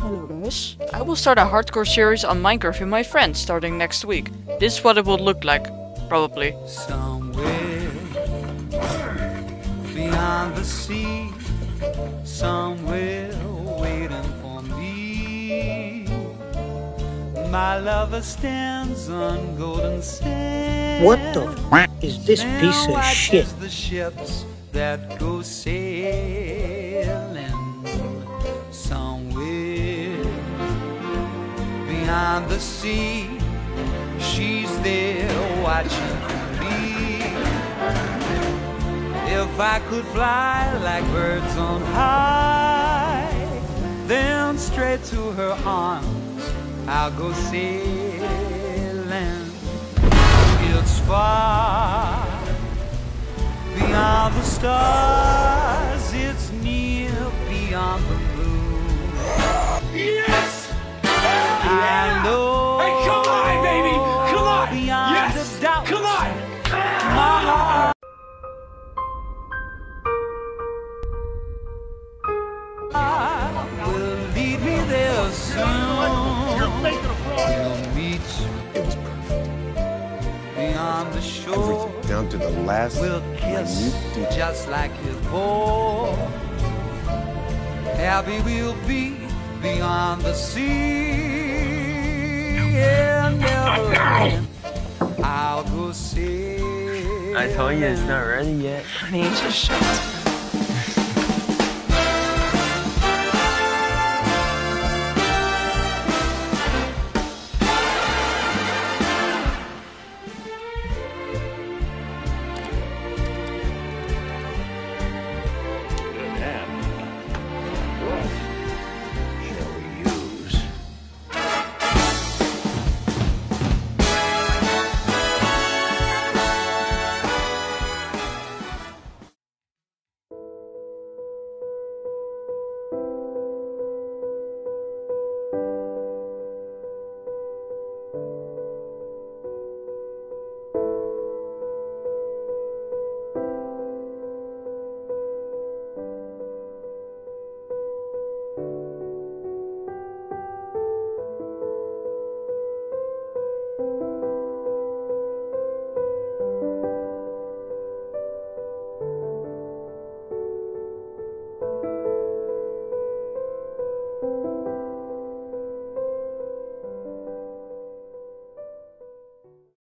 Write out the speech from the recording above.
Hello guys. I will start a hardcore series on Minecraft with my friends starting next week. This is what it will look like, probably. Somewhere beyond the sea, somewhere waiting for me. My lover stands on golden sands. What the f is this piece of watches shit? Beyond the sea. She's there watching me. If I could fly like birds on high, then straight to her arms I'll go sailing. It's far beyond the stars, it's near beyond the moon. Yes! Beyond the shore. Everything, down to the last We'll kiss minute detail. just like before. Happy we'll be beyond the sea. And never again I'll go see. I told you it's not ready yet. Honey, just shut